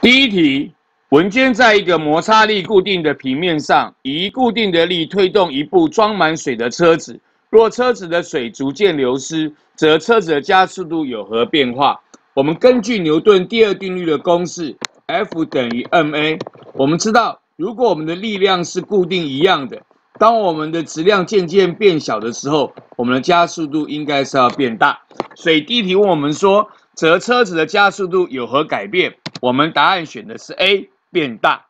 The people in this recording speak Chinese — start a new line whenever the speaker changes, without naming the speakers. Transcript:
第一题，文件在一个摩擦力固定的平面上，以固定的力推动一部装满水的车子。若车子的水逐渐流失，则车子的加速度有何变化？我们根据牛顿第二定律的公式，F 等于 ma。我们知道，如果我们的力量是固定一样的，当我们的质量渐渐变小的时候，我们的加速度应该是要变大。所以第一题问我们说，则车子的加速度有何改变？我们答案选的是 A，变大。